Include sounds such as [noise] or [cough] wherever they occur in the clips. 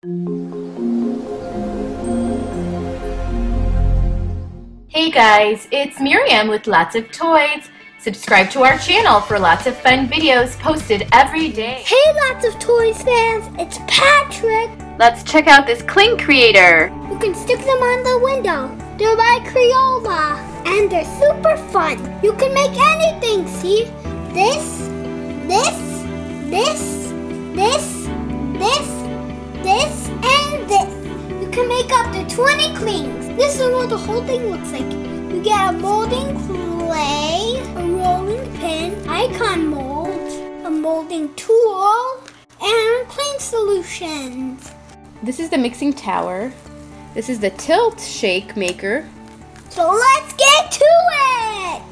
Hey guys, it's Miriam with lots of toys. Subscribe to our channel for lots of fun videos posted every day. Hey, lots of toys fans, it's Patrick. Let's check out this Cling Creator. You can stick them on the window. They're by Crayola, and they're super fun. You can make anything, see? This, this, this, this, this, this, and this. You can make up to 20 clings. This is what the whole thing looks like. You get a molding clay, a rolling pin, icon mold, a molding tool, and cling solutions. This is the mixing tower. This is the tilt shake maker. So let's get to it!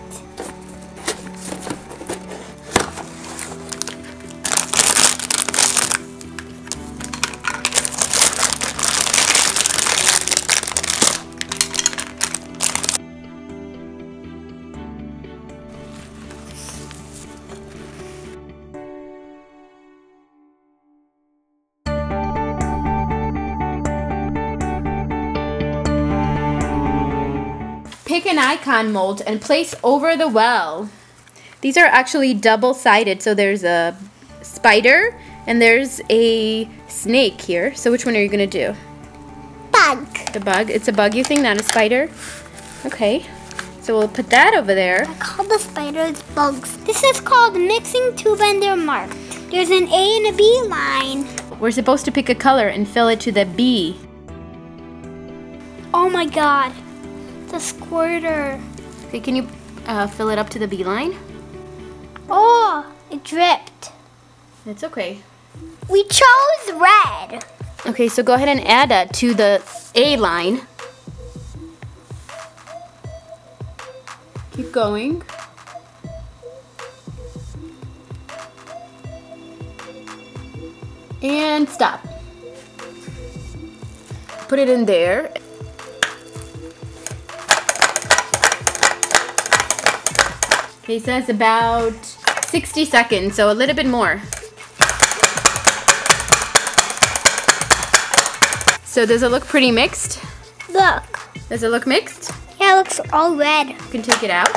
Pick an icon mold and place over the well. These are actually double-sided, so there's a spider and there's a snake here. So which one are you gonna do? Bug. The bug? It's a bug you think, not a spider? Okay. So we'll put that over there. I call the spiders bugs. This is called mixing two vendor mark. There's an A and a B line. We're supposed to pick a color and fill it to the B. Oh my god. The squirter. Okay, can you uh, fill it up to the B line? Oh, it dripped. It's okay. We chose red. Okay, so go ahead and add that to the A line. Keep going. And stop. Put it in there. Okay, says about 60 seconds, so a little bit more. So does it look pretty mixed? Look. Does it look mixed? Yeah, it looks all red. You can take it out.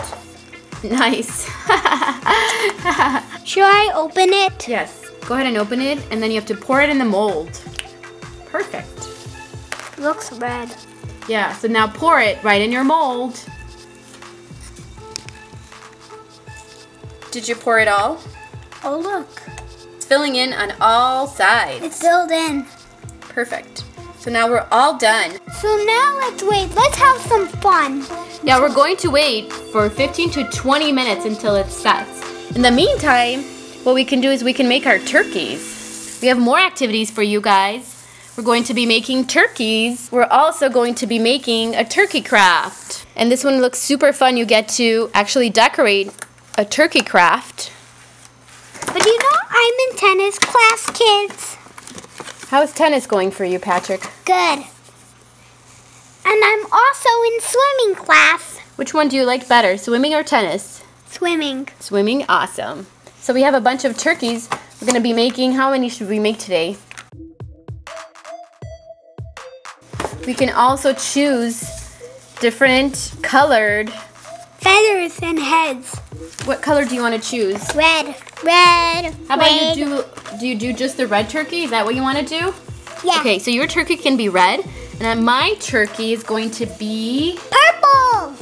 Nice. [laughs] Should I open it? yes. Go ahead and open it, and then you have to pour it in the mold. Perfect. looks red. Yeah, so now pour it right in your mold. Did you pour it all? Oh, look. It's filling in on all sides. It's filled in. Perfect. So now we're all done. So now let's wait. Let's have some fun. Yeah, we're going to wait for 15 to 20 minutes until it sets. In the meantime, what we can do is we can make our turkeys. We have more activities for you guys. We're going to be making turkeys. We're also going to be making a turkey craft. And this one looks super fun. You get to actually decorate a turkey craft. But you know, I'm in tennis class, kids. How's tennis going for you, Patrick? Good. And I'm also in swimming class. Which one do you like better, swimming or tennis? Swimming. Swimming, awesome. So we have a bunch of turkeys. We're gonna be making, how many should we make today? We can also choose different colored, Feathers and heads. What color do you wanna choose? Red. Red. How about red. you do, do you do just the red turkey? Is that what you wanna do? Yeah. Okay, so your turkey can be red, and then my turkey is going to be, Purple.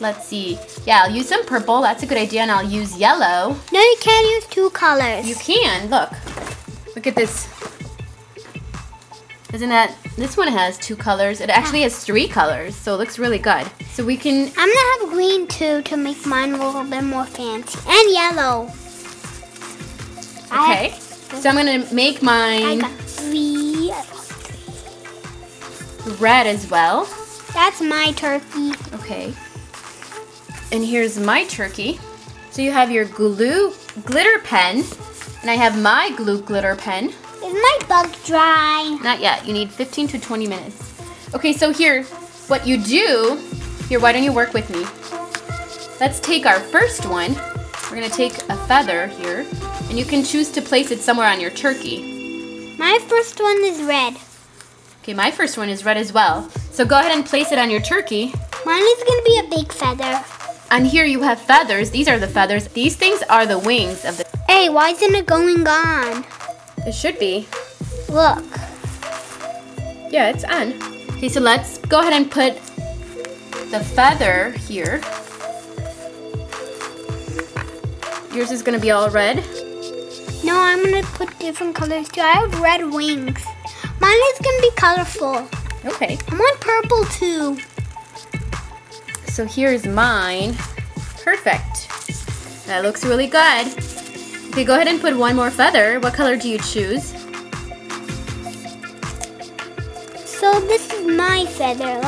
let's see. Yeah, I'll use some purple, that's a good idea, and I'll use yellow. No, you can't use two colors. You can, look. Look at this. Isn't that, this one has two colors. It actually has three colors, so it looks really good. So we can, I'm gonna have green too to make mine a little bit more fancy. And yellow. Okay. So I'm gonna make mine three. red as well. That's my turkey. Okay. And here's my turkey. So you have your glue glitter pen, and I have my glue glitter pen. Is my bug dry? Not yet. You need 15 to 20 minutes. Okay, so here, what you do, here, why don't you work with me? Let's take our first one. We're gonna take a feather here, and you can choose to place it somewhere on your turkey. My first one is red. Okay, my first one is red as well. So go ahead and place it on your turkey. Mine is gonna be a big feather. And here you have feathers. These are the feathers. These things are the wings of the. Hey, why isn't it going on? It should be. Look. Yeah, it's on. Okay, so let's go ahead and put the feather here. Yours is gonna be all red. No, I'm gonna put different colors too. I have red wings. Mine is gonna be colorful. Okay. I want purple too. So here's mine. Perfect. That looks really good. Okay, go ahead and put one more feather. What color do you choose? So this is my feather.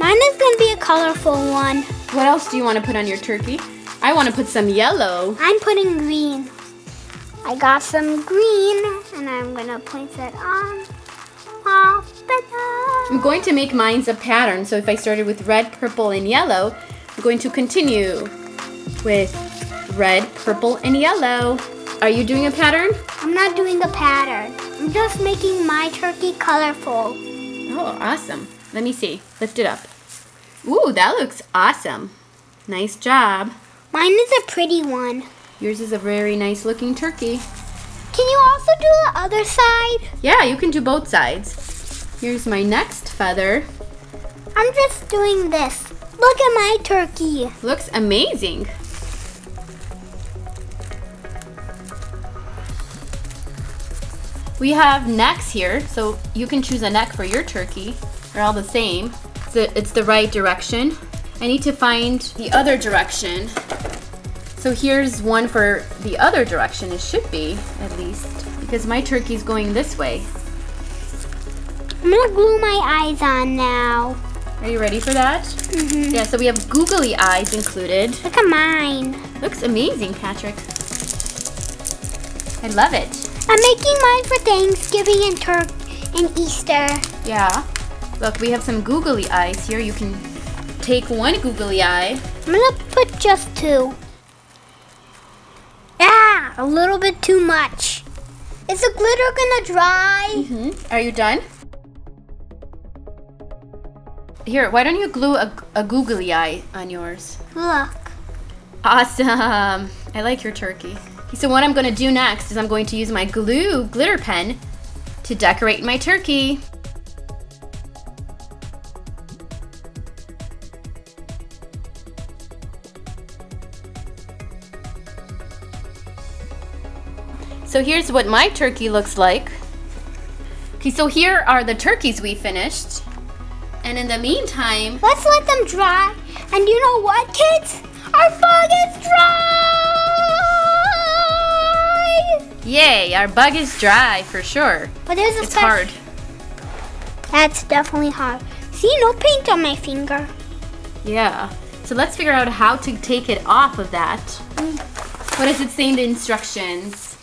Mine is gonna be a colorful one. What else do you want to put on your turkey? I want to put some yellow. I'm putting green. I got some green and I'm gonna place it on. I'm going to make mine's a pattern. So if I started with red, purple, and yellow, I'm going to continue with red, purple, and yellow. Are you doing a pattern? I'm not doing a pattern. I'm just making my turkey colorful. Oh, awesome. Let me see. Lift it up. Ooh, that looks awesome. Nice job. Mine is a pretty one. Yours is a very nice looking turkey. Can you also do the other side? Yeah, you can do both sides. Here's my next feather. I'm just doing this. Look at my turkey. Looks amazing. We have necks here, so you can choose a neck for your turkey. They're all the same. It's the, it's the right direction. I need to find the other direction. So here's one for the other direction. It should be, at least, because my turkey's going this way. I'm gonna glue my eyes on now. Are you ready for that? Mhm. Yeah, so we have googly eyes included. Look at mine. Looks amazing, Patrick. I love it. I'm making mine for Thanksgiving and Turk and Easter. Yeah. Look, we have some googly eyes here. You can take one googly eye. I'm gonna put just two. Ah, a little bit too much. Is the glitter gonna dry? hmm Are you done? Here, why don't you glue a, a googly eye on yours? Look. Awesome. I like your turkey. So what I'm going to do next is I'm going to use my glue glitter pen to decorate my turkey. So here's what my turkey looks like. Okay, so here are the turkeys we finished. And in the meantime, Let's let them dry. And you know what, kids? Our bug is dry! Yay, our bug is dry for sure. But there's a It's hard. That's definitely hard. See, no paint on my finger. Yeah. So let's figure out how to take it off of that. What does it say in the instructions?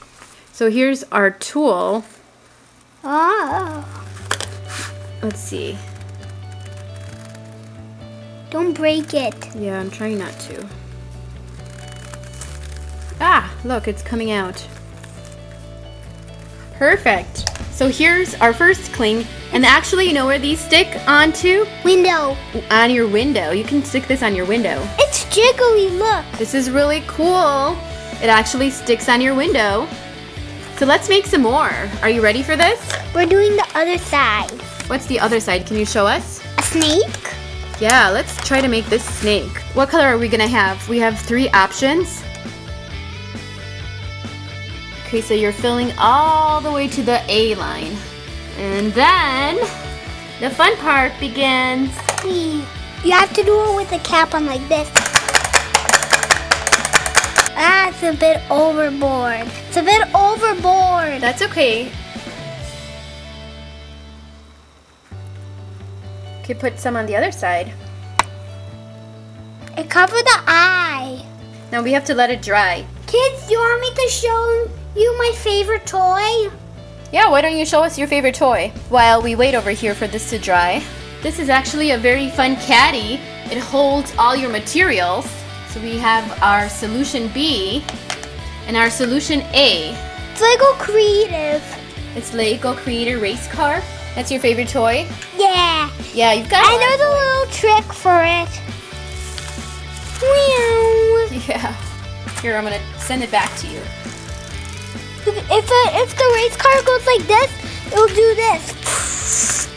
So here's our tool. Oh. Let's see. Don't break it. Yeah, I'm trying not to. Ah, look, it's coming out. Perfect. So here's our first cling. And actually, you know where these stick onto? Window. On your window. You can stick this on your window. It's jiggly, look. This is really cool. It actually sticks on your window. So let's make some more. Are you ready for this? We're doing the other side. What's the other side? Can you show us? A snake? Yeah, let's try to make this snake. What color are we gonna have? We have three options. Okay, so you're filling all the way to the A line. And then the fun part begins. See, You have to do it with the cap on like this. That's a bit overboard. It's a bit overboard. That's okay. Okay, put some on the other side. It covered the eye. Now we have to let it dry. Kids, do you want me to show you my favorite toy? Yeah, why don't you show us your favorite toy while we wait over here for this to dry? This is actually a very fun caddy. It holds all your materials. So we have our solution B and our solution A. It's Lego Creative. It's Lego Creator Race Car. That's your favorite toy? Yeah. Yeah, you've got I know the little trick for it. Meow. [laughs] Yeah. Here, I'm gonna send it back to you. If the, if the race car goes like this, it'll do this.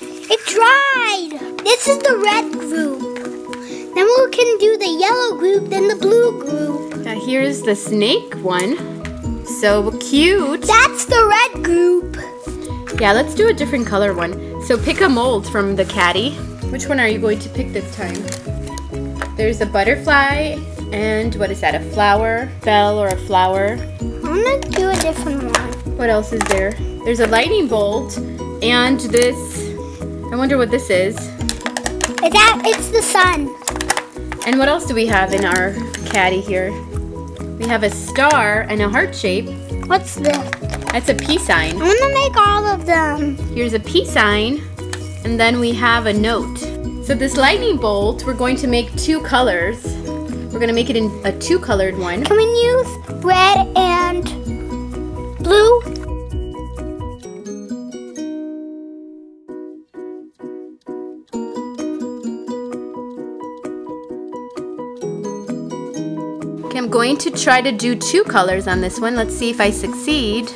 It dried. This is the red group. Then we can do the yellow group, then the blue group. Now here's the snake one. So cute. That's the red group. Yeah, let's do a different color one. So pick a mold from the caddy. Which one are you going to pick this time? There's a butterfly and what is that? A flower, bell or a flower. I'm gonna do a different one. What else is there? There's a lightning bolt and this, I wonder what this is. Is that it's the sun. And what else do we have in our caddy here? We have a star and a heart shape. What's this? That's a peace sign. I'm gonna make all of them. Here's a peace sign, and then we have a note. So this lightning bolt, we're going to make two colors. We're gonna make it in a two-colored one. Can we use red and blue? Okay, I'm going to try to do two colors on this one. Let's see if I succeed.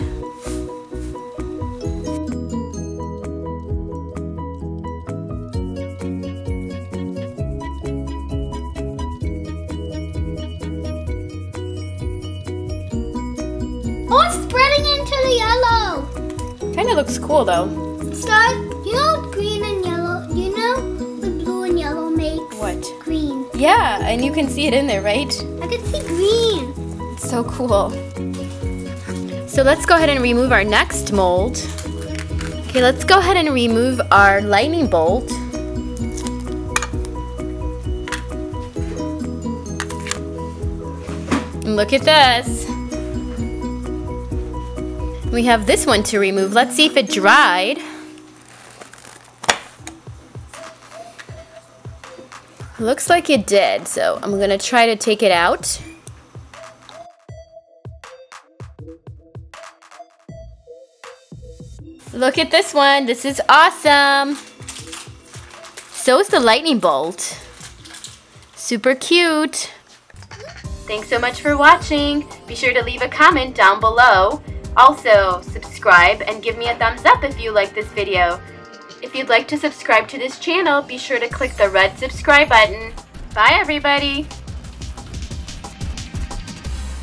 Kind of looks cool though. Star, you know green and yellow. You know the blue and yellow makes What? green. Yeah, and you can see it in there, right? I can see green. It's so cool. So let's go ahead and remove our next mold. Okay, let's go ahead and remove our lightning bolt. And look at this. We have this one to remove. Let's see if it dried. Looks like it did, so I'm gonna try to take it out. Look at this one. This is awesome. So is the lightning bolt. Super cute. Thanks so much for watching. Be sure to leave a comment down below. Also, subscribe and give me a thumbs up if you like this video. If you'd like to subscribe to this channel, be sure to click the red subscribe button. Bye everybody!